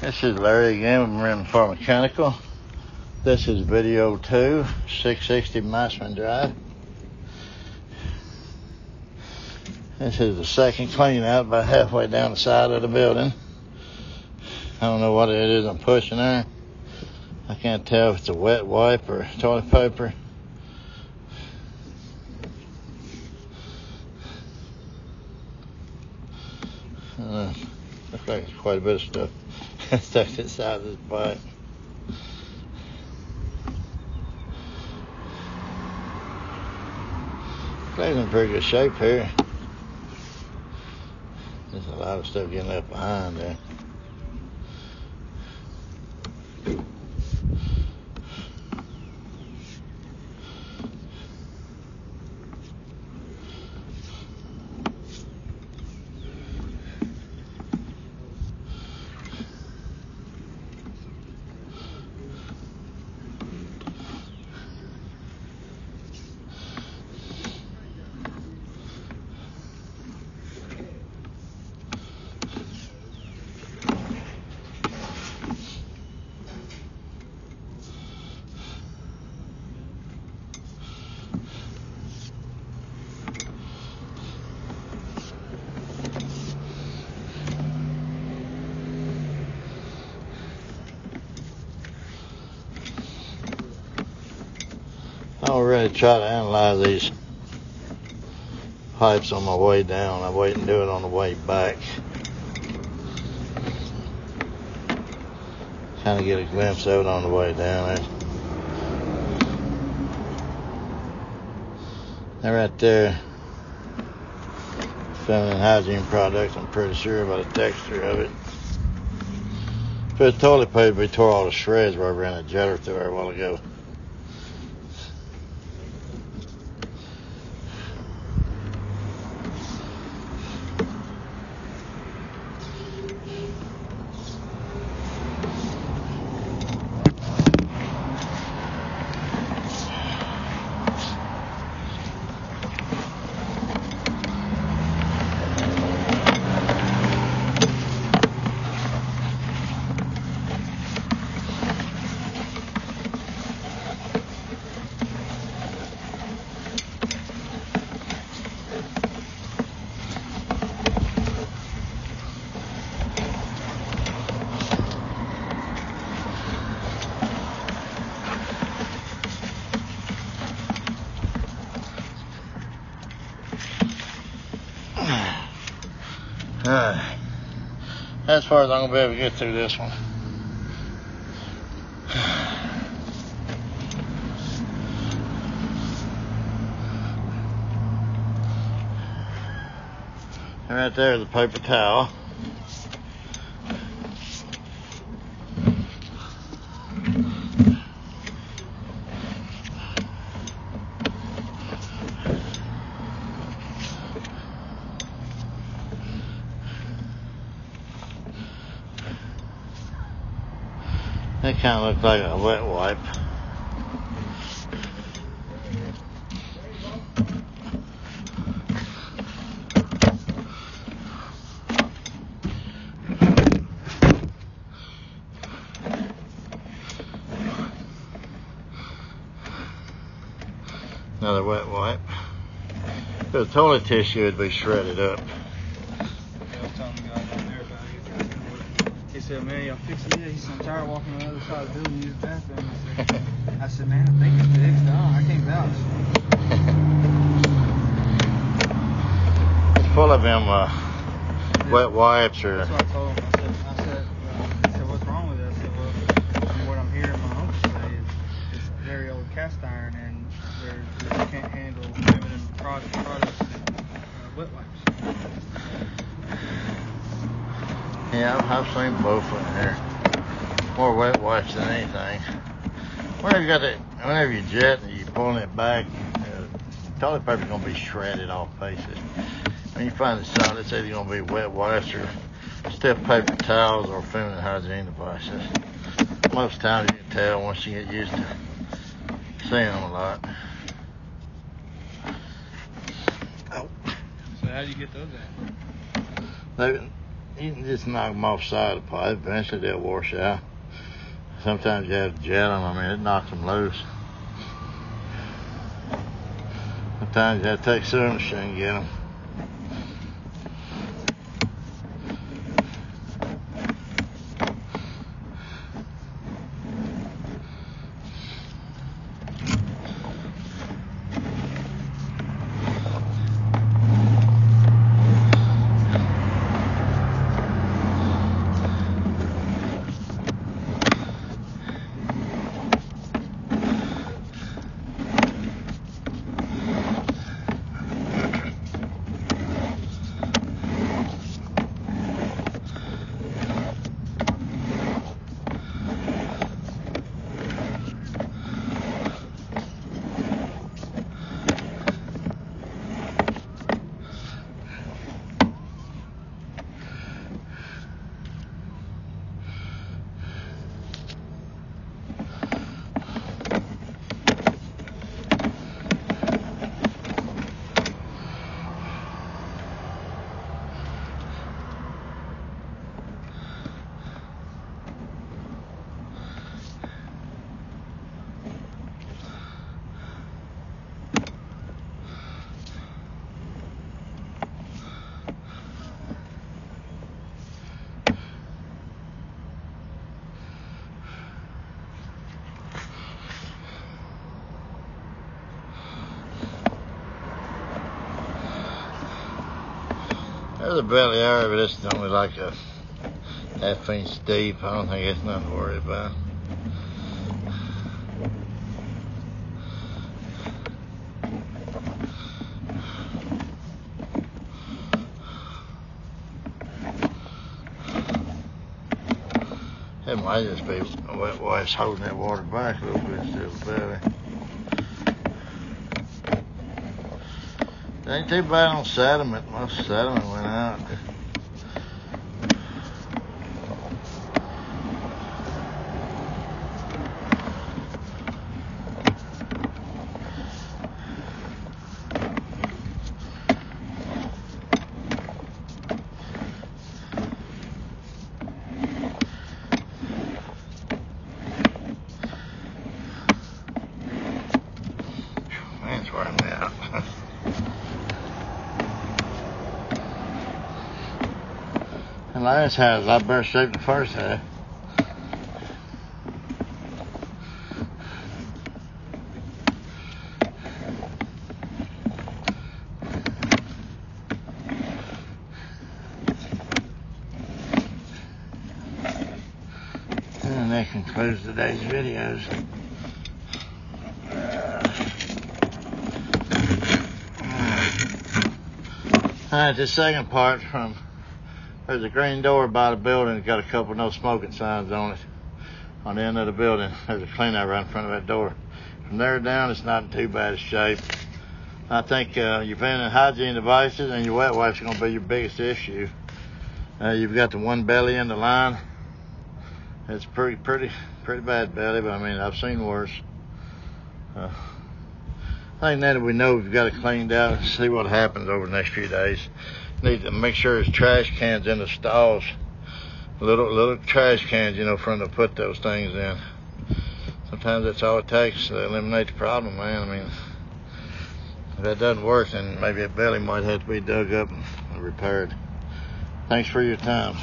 This is Larry again with Marine Farm Mechanical. This is video two, 660 Massman Drive. This is the second clean out about halfway down the side of the building. I don't know what it is I'm pushing there. I can't tell if it's a wet wipe or toilet paper. Uh, looks like it's quite a bit of stuff stuck inside this pipe. Clay's in pretty good shape here. There's a lot of stuff getting left behind there. I already try to analyze these pipes on my way down. I wait and do it on the way back. Kind of get a glimpse of it on the way down there. Right there. Feminine hygiene products, I'm pretty sure by the texture of it. If it's toilet paper, we tore all the shreds where I ran a jetter through there a while ago. Alright. As far as I'm gonna be able to get through this one. And right there is a paper towel. That kind of looks like a wet wipe. Another wet wipe. The toilet tissue, it'd be shredded up. I was telling the guy down there about it. He said, man, y'all fix it. Yeah, he's so tired walking on the other side of the building to use the bathroom. I said, I said, man, I think it's fixed. No, I can't vouch. It's full of them uh, wet wipes or That's what I told him. I said, I said, uh, I said, what's wrong with it? I said, well, from what I'm hearing my uncle say is it's very old cast iron and they're, can't handle feminine product, products and uh, wet wipes. Yeah, I've, seen both in here. More wet wipes than anything. Whenever you got it, whenever you jet and you're pulling it back, uh, toilet paper's gonna be shredded off pieces. When you find it solid, it's either gonna be wet wipes or stiff paper towels or feminine hygiene devices. Most times you can tell once you get used to seeing them a lot. So how do you get those at? They, you can just knock them off side of the pipe. Eventually they'll wash out. Sometimes you have to jet them. I mean, it knocks them loose. Sometimes you have to take machine and get them. A belly area, but it's only like a half inch deep. I don't think it's nothing to worry about. It might just be wife's holding that water back a little bit to the belly. Ain't too bad on sediment. Most sediment went out. Man's wearing me out. The last a lot better shape the first half. And that concludes today's videos. Alright, the second part from there's a green door by the building. It's got a couple no smoking signs on it. On the end of the building, there's a cleanout right in front of that door. From there down, it's not in too bad a shape. I think uh, your venting hygiene devices and your wet wipes are going to be your biggest issue. Uh, you've got the one belly in the line. It's pretty, pretty, pretty bad belly, but I mean, I've seen worse. Uh, I think now that we know we've got it cleaned out, see what happens over the next few days. Need to make sure there's trash cans in the stalls. Little little trash cans, you know, for them to put those things in. Sometimes that's all it takes to eliminate the problem, man. I mean, if that doesn't work, then maybe a belly might have to be dug up and repaired. Thanks for your time.